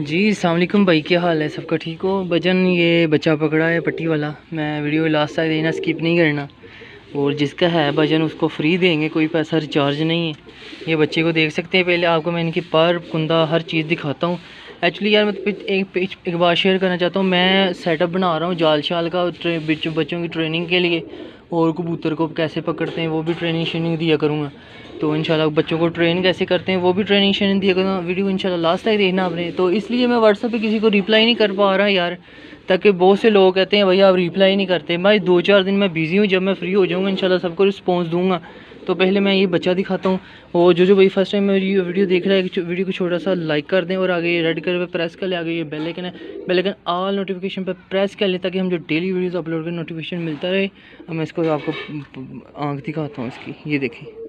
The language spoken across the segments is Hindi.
जी अलकुम भाई, क्या हाल है? सबका ठीक हो? भजन ये बच्चा पकड़ा है, पट्टी वाला। मैं वीडियो लास्ट तक देना स्किप नहीं करना। और जिसका है भजन, उसको फ्री देंगे, कोई पैसा रिचार्ज नहीं है। ये बच्चे को देख सकते हैं, पहले आपको मैं इनकी पर, कुंदा, हर चीज़ दिखाता हूँ। एक्चुअली यार, मैं एक एक बात शेयर करना चाहता हूँ। मैं सेटअप बना रहा हूँ जाल शाल का बच्चों की ट्रेनिंग के लिए। और कबूतर को कैसे पकड़ते हैं, वो भी ट्रेनिंग शेनिंग दिया करूँगा। तो इंशाल्लाह बच्चों को ट्रेन कैसे करते हैं, वो भी ट्रेनिंग शेनिंग दिया करूँगा वीडियो इंशाल्लाह लास्ट तक देखना आपने। तो इसलिए मैं व्हाट्सएप पे किसी को रिप्लाई नहीं कर पा रहा यार, ताकि बहुत से लोग कहते हैं, भैया आप रिप्लाई नहीं करते। भाई दो चार दिन मैं बिज़ी हूँ, जब मैं फ्री हो जाऊँगा, इंशाल्लाह सबको रिस्पॉन्स दूँगा। तो पहले मैं ये बच्चा दिखाता हूँ, और जो जो भाई फ़र्स्ट टाइम मेरी वीडियो देख रहा है वीडियो को छोटा सा लाइक कर दें, और आगे ये रेड कलर पे प्रेस कर ले, आगे ये बेल आइकन है। बेल आइकन ऑल नोटिफिकेशन पे प्रेस कर ले, ताकि हम जो डेली वीडियोस अपलोड करें नोटिफिकेशन मिलता रहे। मैं इसको आपको, आँख दिखाता हूँ इसकी, ये देखें।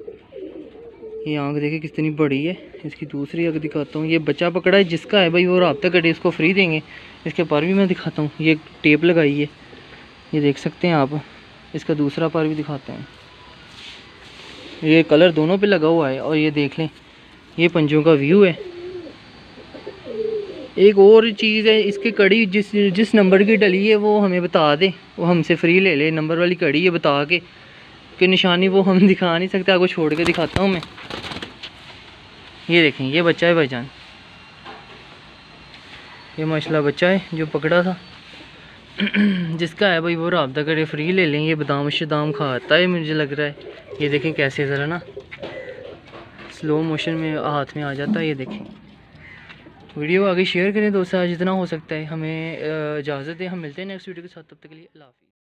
ये आँख देखें कितनी बड़ी है। इसकी दूसरी आँख दिखाता हूँ। ये बच्चा पकड़ा है जिसका है भाई, वो रबता कटे इसको फ्री देंगे। इसके पर भी मैं दिखाता हूँ। ये टेप लगाई है। ये देख सकते हैं आप। इसका दूसरा पर भी दिखाते हैं। ये कलर दोनों पे लगा हुआ है और ये देख लें, ये पंजों का व्यू है। एक और चीज़ है, इसकी कड़ी जिस जिस नंबर की डली है, वो हमें बता दे। वो हमसे फ्री ले ले। नंबर वाली कड़ी है बता के। कि निशानी वो हम दिखा नहीं सकते, आपको छोड़ के दिखाता हूँ मैं। ये देखें, ये बच्चा है भाईजान। ये माशाल्लाह बच्चा है, जो पकड़ा था। जिसका है भाई, वो रबता करे फ्री ले लें, ये बादाम शदाम खाता है, मुझे लग रहा है। ये देखें कैसे ज़रा ना। स्लो मोशन में हाथ में आ जाता है, ये देखें। वीडियो आगे शेयर करें दोस्तों जितना हो सकता है। हमें इजाज़त है हम मिलते हैं नेक्स्ट वीडियो के साथ, तब तक के लिए अल्लाह